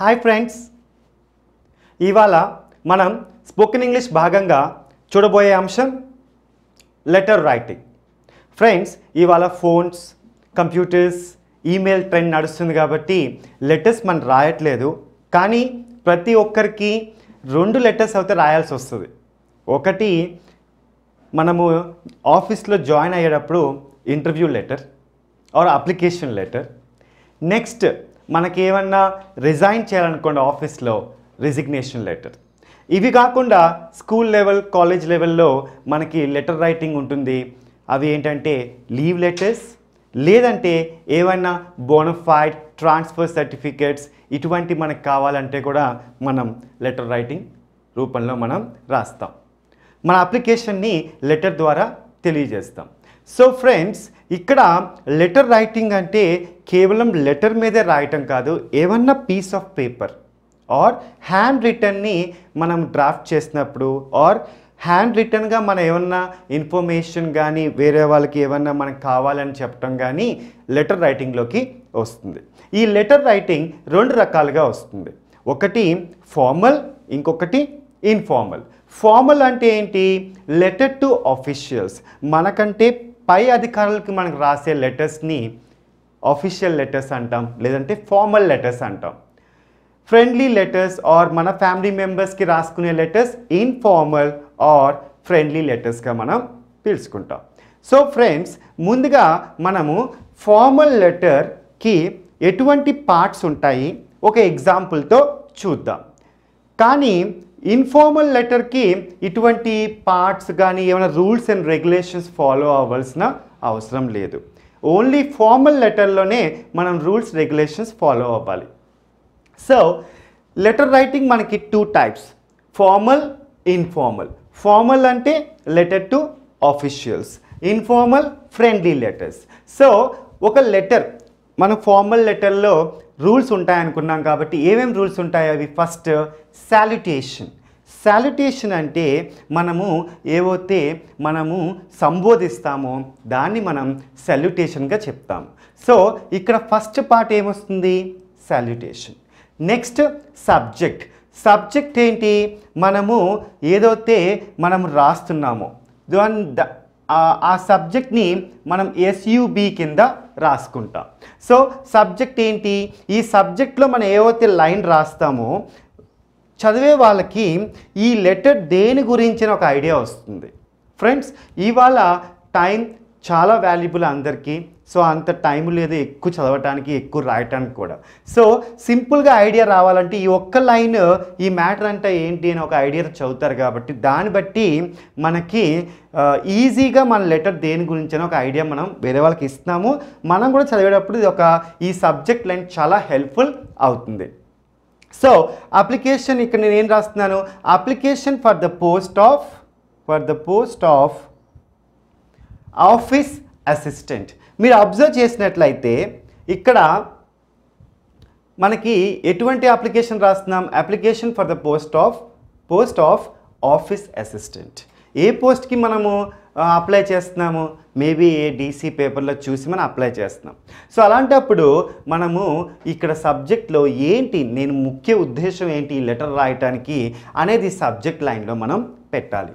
Hi friends. ఇవాళ మనం spoken English భాగంగా చూడబోయే అంశం లెటర్ రైటింగ్. ఫ్రెండ్స్ ఇవాళ ఫోన్స్ కంప్యూటర్స్ ఈమెయిల్ ట్రెండ్ నడుస్తుంది కాబట్టి లెటర్స్ మనం రాయట్లేదు. కానీ ప్రతి ఒక్కరికి రెండు లెటర్స్ అయితే రాయాల్సి వస్తుంది. ఒకటి మనము ఆఫీస్లో జాయిన్ అయ్యేటప్పుడు interview letter or application letter. Next మనకి ఏమన్నా రిజైన్ చేయాలనుకోండి ఆఫీస్లో రిజిగ్నేషన్ లెటర్ ఇవి కాకుండా స్కూల్ లెవెల్ కాలేజ్ లెవెల్లో మనకి లెటర్ రైటింగ్ ఉంటుంది. అవి ఏంటంటే లీవ్ లెటర్స్ లేదంటే ఏమైనా బోనఫైడ్ ట్రాన్స్ఫర్ సర్టిఫికేట్స్ ఇటువంటి మనకు కావాలంటే కూడా మనం లెటర్ రైటింగ్ రూపంలో మనం రాస్తాం. మన అప్లికేషన్ని లెటర్ ద్వారా తెలియజేస్తాం. సో ఫ్రెండ్స్ ఇక్కడ లెటర్ రైటింగ్ అంటే కేవలం లెటర్ మీదే రాయటం కాదు ఏమన్నా piece of paper or hand రిటర్న్ని మనం డ్రాఫ్ట్ చేసినప్పుడు ఆర్ హ్యాండ్ రిటర్న్గా మనం ఏమన్నా ఇన్ఫర్మేషన్ కానీ వేరే వాళ్ళకి ఏమన్నా మనకు కావాలని చెప్పడం కానీ లెటర్ రైటింగ్లోకి వస్తుంది. ఈ లెటర్ రైటింగ్ రెండు రకాలుగా వస్తుంది. ఒకటి ఫార్మల్ ఇంకొకటి ఇన్ఫార్మల్ ఫార్మల్ అంటే ఏంటి? లెటర్ టు ఆఫీషియల్స్ మనకంటే పై అధికారులకి మనకు రాసే లెటర్స్ని ఆఫీషియల్ లెటర్స్ అంటాం లేదంటే ఫార్మల్ లెటర్స్ అంటాం. ఫ్రెండ్లీ లెటర్స్ ఆర్ మన ఫ్యామిలీ మెంబర్స్కి రాసుకునే లెటర్స్ ఇన్ఫార్మల్ ఆర్ ఫ్రెండ్లీ లెటర్స్గా మనం పిలుచుకుంటాం. సో ఫ్రెండ్స్ ముందుగా మనము ఫార్మల్ లెటర్కి ఎటువంటి పార్ట్స్ ఉంటాయి ఒక ఎగ్జాంపుల్తో చూద్దాం. కానీ ఇన్ఫార్మల్ లెటర్కి ఇటువంటి పార్ట్స్ కానీ ఏమైనా రూల్స్ అండ్ రెగ్యులేషన్స్ ఫాలో అవ్వాల్సిన అవసరం లేదు. ఓన్లీ ఫార్మల్ లెటర్లోనే మనం రూల్స్ రెగ్యులేషన్స్ ఫాలో అవ్వాలి. సో లెటర్ రైటింగ్ మనకి two types formal informal formal అంటే letter to officials informal friendly letters so ఒక లెటర్ మనం ఫార్మల్ లెటర్లో రూల్స్ ఉంటాయనుకున్నాం కాబట్టి ఏమేమి రూల్స్ ఉంటాయి అవి? ఫస్ట్ శాలిటేషన్ శాలిటేషన్ అంటే మనము ఏవైతే మనము సంబోధిస్తామో దాన్ని మనం సెల్యుటేషన్గా చెప్తాం. సో ఇక్కడ ఫస్ట్ పార్ట్ ఏమొస్తుంది? సాల్యుటేషన్ నెక్స్ట్ సబ్జెక్ట్ సబ్జెక్ట్ ఏంటి? మనము ఏదైతే మనం రాస్తున్నామో దాని ఆ- ఆ సబ్జెక్ట్ని మనం ఎస్యుబి కింద రాసుకుంటాం. సో సబ్జెక్ట్ ఏంటి? ఈ సబ్జెక్ట్లో మనం ఏవైతే లైన్ రాస్తామో చదివే వాళ్ళకి ఈ లెటర్ దేని గురించిన ఒక ఐడియా వస్తుంది. ఫ్రెండ్స్ ఇవాళ టైం చాలా వాల్యుబుల్ అందరికీ. సో అంత టైం లేదు ఎక్కువ చదవటానికి ఎక్కువ రాయటానికి కూడా. సో సింపుల్గా ఐడియా రావాలంటే ఈ ఒక్క లైన్ ఈ మ్యాటర్ అంటే ఏంటి అని ఒక ఐడియా చదువుతారు కాబట్టి దాన్ని బట్టి మనకి ఈజీగా మన లెటర్ దేని గురించి ఒక ఐడియా మనం వేరే వాళ్ళకి ఇస్తున్నాము. మనం కూడా చదివేటప్పుడు ఇది ఒక ఈ సబ్జెక్ట్ లైన్ చాలా హెల్ప్ఫుల్ అవుతుంది. సో అప్లికేషన్ ఇక్కడ నేను ఏం రాస్తున్నాను? Application for the post of for the post of office assistant మీరు అబ్జర్వ్ చేసినట్లయితే ఇక్కడ మనకి ఎటువంటి అప్లికేషన్ రాస్తున్నాం? Application for the post of post of office assistant ఏ పోస్ట్కి మనము అప్లై చేస్తున్నాము. మేబీ ఏ డీసీ పేపర్లో చూసి మనం అప్లై చేస్తున్నాం. సో అలాంటప్పుడు మనము ఇక్కడ సబ్జెక్ట్లో ఏంటి నేను ముఖ్య ఉద్దేశం ఏంటి ఈ లెటర్ రాయటానికి అనేది సబ్జెక్ట్ లైన్లో మనం పెట్టాలి.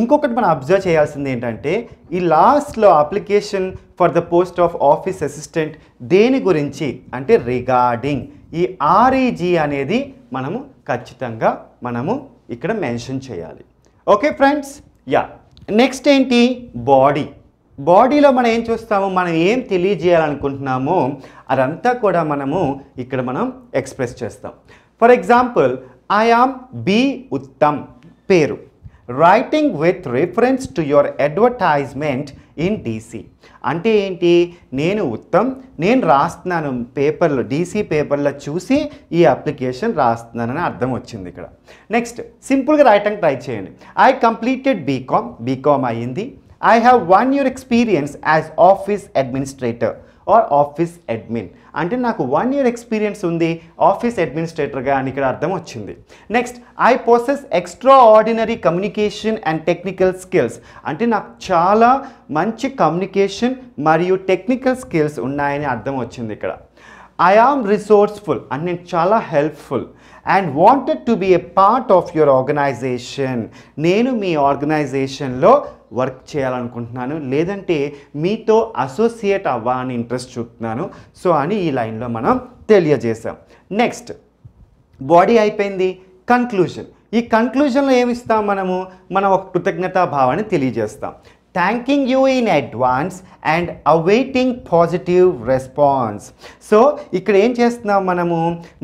ఇంకొకటి మనం అబ్జర్వ్ చేయాల్సింది ఏంటంటే ఈ లాస్ట్లో application for the post of office assistant దేని గురించి? అంటే రిగార్డింగ్ ఈ ఆర్ఈజీ అనేది మనము ఖచ్చితంగా మనము ఇక్కడ మెన్షన్ చేయాలి. ఓకే ఫ్రెండ్స్ యా నెక్స్ట్ ఏంటి? బాడీ బాడీలో మనం ఏం చూస్తాము? మనం ఏం తెలియజేయాలనుకుంటున్నామో అదంతా కూడా మనము ఇక్కడ మనం ఎక్స్ప్రెస్ చేస్తాం. For example I am B Uttam పేరు. Writing with reference to your advertisement in DC. అంటే ఏంటి? నేను ఉత్తమ్ నేను రాస్తున్నాను పేపర్లో డీసీ పేపర్లో చూసి ఈ అప్లికేషన్ రాస్తున్నానని అర్థం వచ్చింది ఇక్కడ. నెక్స్ట్ సింపుల్గా రాయటానికి ట్రై చేయండి. ఐ కంప్లీటెడ్ బీకామ్ బీకామ్ అయ్యింది I have one year experience as office administrator or office admin. అంటే నాకు వన్ ఇయర్ ఎక్స్పీరియన్స్ ఉంది ఆఫీస్ అడ్మినిస్ట్రేటర్గా అని ఇక్కడ అర్థం వచ్చింది. Next I possess extraordinary communication and technical skills అంటే నాకు చాలా మంచి కమ్యూనికేషన్ మరియు టెక్నికల్ స్కిల్స్ ఉన్నాయని అర్థం వచ్చింది ఇక్కడ. ఐ ఆమ్ రిసోర్స్ఫుల్ అండ్ నేను చాలా helpful and wanted to be a part of your organization నేను మీ ఆర్గనైజేషన్లో వర్క్ చేయాలనుకుంటున్నాను. లేదంటే మీతో అసోసియేట్ అవ్వాలని ఇంట్రెస్ట్ చూపుతున్నాను. సో అని ఈ లైన్లో మనం తెలియజేసాం నెక్స్ట్ బాడీ అయిపోయింది. కన్క్లూజన్ ఈ కన్క్లూజన్లో ఏమిస్తాం మనము? మనం ఒక కృతజ్ఞతా భావాన్ని తెలియజేస్తాం. Thanking you in advance and awaiting positive response so ఇక్కడ ఏం చేస్తున్నాం మనము?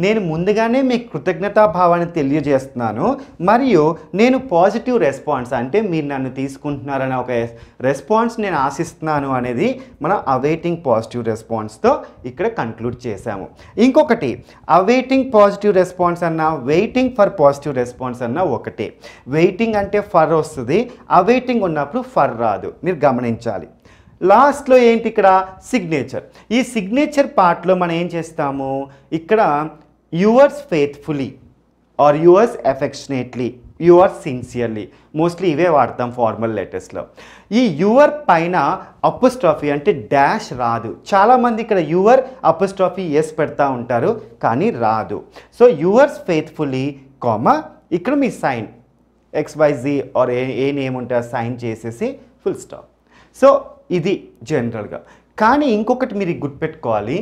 నేను ముందుగానే మీకు కృతజ్ఞతా భావాన్ని తెలియజేస్తున్నాను. మరియు నేను పాజిటివ్ రెస్పాన్స్ అంటే మీరు నన్ను తీసుకుంటున్నారనే ఒక రెస్పాన్స్ నేను ఆశిస్తున్నాను అనేది మనం అవైటింగ్ పాజిటివ్ రెస్పాన్స్తో ఇక్కడ కంక్లూడ్ చేశాము. ఇంకొకటి అవైటింగ్ పాజిటివ్ రెస్పాన్స్ అన్న వెయిటింగ్ ఫర్ పాజిటివ్ రెస్పాన్స్ అన్న ఒకటి. వెయిటింగ్ అంటే ఫర్ వస్తుంది. అవైటింగ్ ఉన్నప్పుడు ఫర్ రాదు. మీరు గమనించాలి. లాస్ట్లో ఏంటి ఇక్కడ? సిగ్నేచర్ ఈ సిగ్నేచర్ పార్ట్లో మనం ఏం చేస్తాము? ఇక్కడ yours faithfully or yours affectionately your sincerely mostly ఇవే వాడతాం ఫార్మల్ లెటర్స్లో ఈ యువర్ పైన అపోస్ట్రాఫీ అంటే డాష్ రాదు. చాలామంది ఇక్కడ యువర్ అపోస్ట్రాఫీ ఎస్ పెడతా ఉంటారు కానీ రాదు. సో యువర్స్ ఫెయిత్ఫుల్లీ కామా ఇక్కడ మీ sign XYZ or a a name ఉంటే సైన్ చేసేసి ఫుల్ స్టాప్ సో ఇది జనరల్గా కానీ ఇంకొకటి మీరు గుర్తుపెట్టుకోవాలి.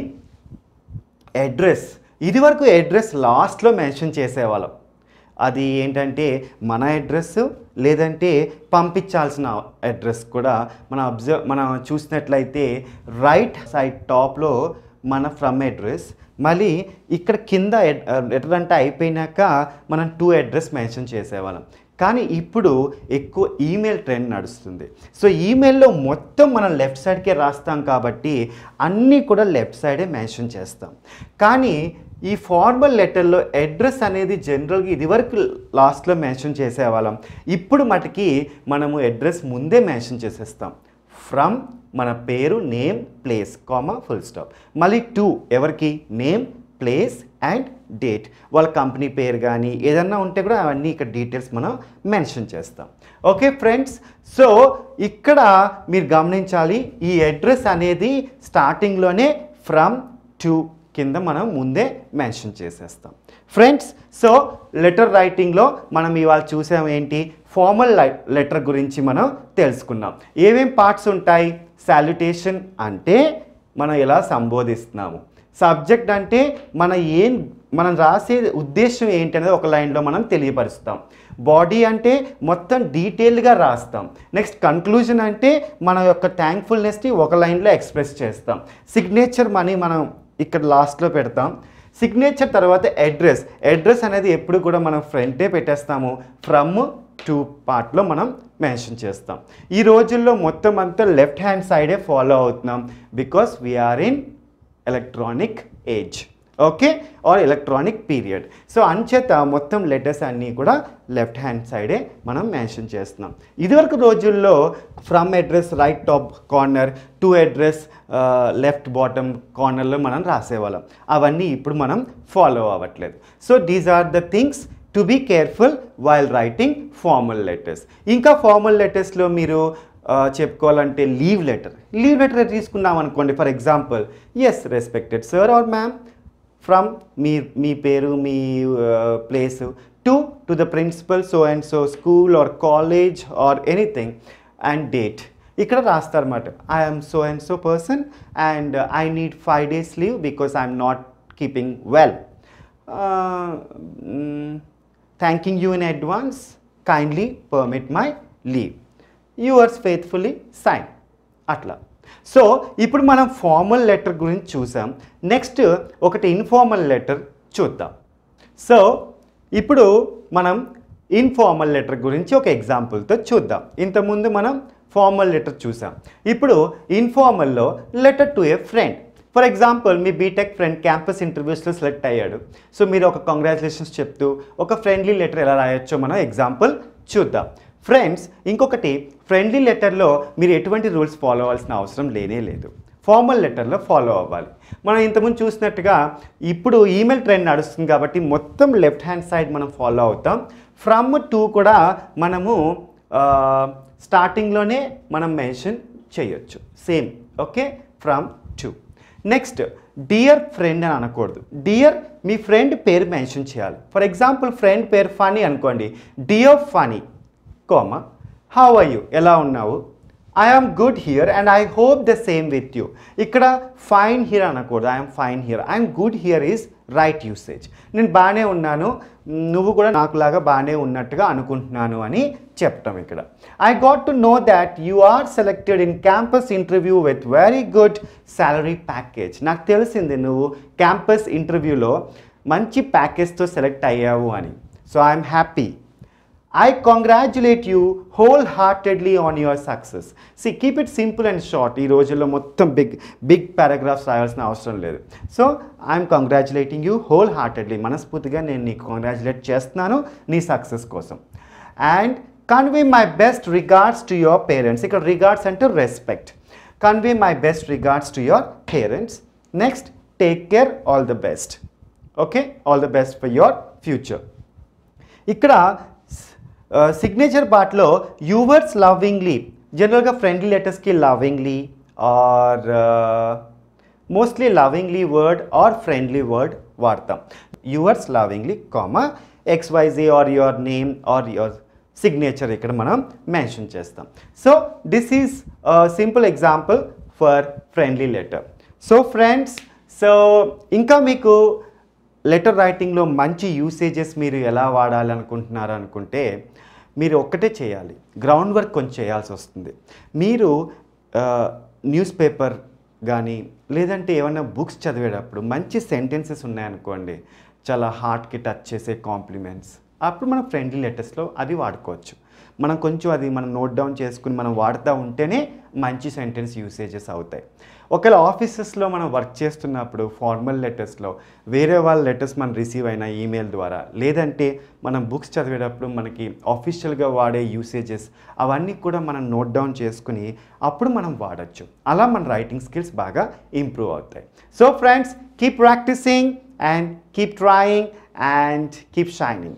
అడ్రస్ ఇది వరకు అడ్రస్ లాస్ట్లో మెన్షన్ చేసేవాళ్ళం. అది ఏంటంటే మన అడ్రస్ లేదంటే పంపించాల్సిన అడ్రస్ కూడా మనం అబ్జర్వ్ మనం చూసినట్లయితే రైట్ సైడ్ టాప్లో మన ఫ్రమ్ అడ్రస్ మళ్ళీ ఇక్కడ కింద లెటర్ అంటే అయిపోయినాక మనం టూ అడ్రస్ మెన్షన్ చేసేవాళ్ళం. కానీ ఇప్పుడు ఎక్కువ ఈమెయిల్ ట్రెండ్ నడుస్తుంది. సో ఈమెయిల్లో మొత్తం మనం లెఫ్ట్ సైడ్కే రాస్తాం కాబట్టి అన్నీ కూడా లెఫ్ట్ సైడే మెన్షన్ చేస్తాం. కానీ ఈ ఫార్మల్ లెటర్లో అడ్రస్ అనేది జనరల్గా ఇదివరకు లాస్ట్లో మెన్షన్ చేసేవాళ్ళం. ఇప్పుడు మటుకి మనము అడ్రస్ ముందే మెన్షన్ చేసేస్తాం. ఫ్రమ్ మన పేరు name place comma full stop. మళ్ళీ టూ ఎవరికి? నేమ్ ప్లేస్ అండ్ డేట్ వాళ్ళ కంపెనీ పేరు కానీ ఏదన్నా ఉంటే కూడా అవన్నీ ఇక్కడ డీటెయిల్స్ మనం మెన్షన్ చేస్తాం. ఓకే ఫ్రెండ్స్ సో ఇక్కడ మీరు గమనించాలి ఈ అడ్రస్ అనేది స్టార్టింగ్లోనే ఫ్రమ్ టు కింద మనం ముందే మెన్షన్ చేసేస్తాం. ఫ్రెండ్స్ సో లెటర్ రైటింగ్లో మనం ఇవాళ చూసాం ఏంటి? ఫార్మల్ లెటర్ గురించి మనం తెలుసుకున్నాం. ఏమేం పార్ట్స్ ఉంటాయి? సాల్యుటేషన్ అంటే మనం ఎలా సంబోధిస్తున్నాము? సబ్జెక్ట్ అంటే మన ఏం మనం రాసే ఉద్దేశం ఏంటి అనేది ఒక లైన్లో మనం తెలియపరుస్తాం. బాడీ అంటే మొత్తం డీటెయిల్గా రాస్తాం. నెక్స్ట్ కంక్లూజన్ అంటే మన యొక్క థ్యాంక్ఫుల్నెస్ని ఒక లైన్లో ఎక్స్ప్రెస్ చేస్తాం. సిగ్నేచర్ మనీ మనం ఇక్కడ లాస్ట్లో పెడతాం. సిగ్నేచర్ తర్వాత అడ్రస్. అడ్రస్ అనేది ఎప్పుడు కూడా మనం ఫ్రంటే పెట్టేస్తాము. ఫ్రమ్ టూ పార్ట్లో మనం మెన్షన్ చేస్తాం. ఈ రోజుల్లో మొత్తం అంతా లెఫ్ట్ హ్యాండ్ సైడే ఫాలో అవుతున్నాం. Because we are in electronic age. Okay? Or electronic period so అంచేత మొత్తం లెటర్స్ అన్నీ కూడా లెఫ్ట్ హ్యాండ్ సైడే మనం మెన్షన్ చేస్తున్నాం. ఇదివరకు రోజుల్లో from address right top corner to address left bottom కార్నర్లో మనం రాసేవాళ్ళం. అవన్నీ ఇప్పుడు మనం ఫాలో అవ్వట్లేదు. So these are the things to be careful while writing formal letters ఇంకా ఫార్మల్ లెటర్స్లో మీరు uh, చెప్పుకోవాలంటే లీవ్ లెటర్ లీవ్ లెటర్ తీసుకున్నాం అనుకోండి for example yes respected sir or ma'am from మీ మీ పేరు మీ place to to the principal so and so school or college or anything and date ఇక్కడ రాస్తారన్నమాట I'm so and so person and I need five days leave because I'm not keeping well thanking you in advance kindly permit my leave yours faithfully sign అట్లా so ఇప్పుడు మనం formal letter గురించి చూసాం. Next ఒకటి informal letter చూద్దాం. So ఇప్పుడు మనం informal letter గురించి ఒక ఎగ్జాంపుల్తో చూద్దాం. ఇంతకుముందు మనం ఫార్మల్ లెటర్ చూసాం. ఇప్పుడు ఇన్ఫార్మల్లో letter to a friend for example me BTech friend campus ఇంటర్వ్యూస్లో సెలెక్ట్ అయ్యాడు. సో మీరు ఒక కంగ్రాచులేషన్స్ చెప్తూ ఒక ఫ్రెండ్లీ లెటర్ ఎలా రాయొచ్చో మనం ఎగ్జాంపుల్ చూద్దాం. ఫ్రెండ్స్ ఇంకొకటి ఫ్రెండ్లీ లెటర్లో మీరు ఎటువంటి రూల్స్ ఫాలో అవ్వాల్సిన అవసరం లేనే లేదు. ఫార్మల్ లెటర్లో ఫాలో అవ్వాలి. మనం ఇంతకుముందు చూసినట్టుగా ఇప్పుడు ఈమెయిల్ ట్రెండ్ నడుస్తుంది కాబట్టి మొత్తం లెఫ్ట్ హ్యాండ్ సైడ్ మనం ఫాలో అవుతాం. ఫ్రమ్ టు కూడా మనము స్టార్టింగ్లోనే మనం మెన్షన్ చేయొచ్చు. Same okay from to next dear friend అని అనకూడదు. డియర్ మీ ఫ్రెండ్ పేరు మెన్షన్ చేయాలి. ఫర్ ఎగ్జాంపుల్ ఫ్రెండ్ పేరు ఫనీ అనుకోండి. Dear Phani comma how are you ఎలా ఉన్నావు? I am good here and I hope the same with you ఇక్కడ ఫైన్ హియర్ అనకూడదు. I'm fine here I'm good here is right usage నేను బాగానే ఉన్నాను. నువ్వు కూడా నాకులాగా బాగానే ఉన్నట్టుగా అనుకుంటున్నాను అని చెప్తాం ఇక్కడ. I got to know that you are selected in campus interview with very good salary package నాకు తెలిసింది నువ్వు క్యాంపస్ ఇంటర్వ్యూలో మంచి ప్యాకేజ్తో సెలెక్ట్ అయ్యావు అని. So I'm happy I congratulate you wholeheartedly on your success. See, keep it simple and short. ఈ రోజుల్లో మొత్తం బిగ్ బిగ్ పారాగ్రాఫ్స్ రాయాల్సిన అవసరం లేదు. So I'm congratulating you whole heartedly మనస్ఫూర్తిగా నేను నీకు కంగ్రాచులేట్ చేస్తున్నాను నీ సక్సెస్ కోసం. And convey my best regards to your parents ఇక్కడ రిగార్డ్స్ అంటే respect convey my best regards to your parents next take care all the best okay all the best for your future ఇక్కడ signature పార్ట్లో yours lovingly జనరల్గా friendly లెటర్స్కి lovingly or mostly lovingly word or friendly word వాడతాం. Yours lovingly comma XYZ or your name or your signature ఇక్కడ మనం mention చేస్తాం. So this is simple example for friendly letter so friends so ఇంకా మీకు letter రైటింగ్లో మంచి usages మీరు ఎలా వాడాలనుకుంటున్నారు అనుకుంటే మీరు ఒక్కటే చేయాలి. గ్రౌండ్ వర్క్ కొంచెం చేయాల్సి వస్తుంది. మీరు న్యూస్ పేపర్ కానీ లేదంటే ఏమైనా బుక్స్ చదివేటప్పుడు మంచి సెంటెన్సెస్ ఉన్నాయనుకోండి చాలా హార్ట్కి టచ్ చేసే కాంప్లిమెంట్స్ అప్పుడు మనం ఫ్రెండ్లీ లెటర్స్లో అది వాడుకోవచ్చు. మనం కొంచెం అది మనం నోట్ డౌన్ చేసుకుని మనం వాడుతూ ఉంటేనే మంచి సెంటెన్స్ యూసేజెస్ అవుతాయి. ఒకవేళ ఆఫీసెస్లో మనం వర్క్ చేస్తున్నప్పుడు ఫార్మల్ లెటర్స్లో వేరే వాళ్ళ లెటర్స్ మనం రిసీవ్ అయిన ఈమెయిల్ ద్వారా లేదంటే మనం బుక్స్ చదివేటప్పుడు మనకి ఆఫీషియల్గా వాడే యూసేజెస్ అవన్నీ కూడా మనం నోట్ డౌన్ చేసుకుని అప్పుడు మనం వాడచ్చు. అలా మన రైటింగ్ స్కిల్స్ బాగా ఇంప్రూవ్ అవుతాయి. So friends keep practising and keep trying and keep shining.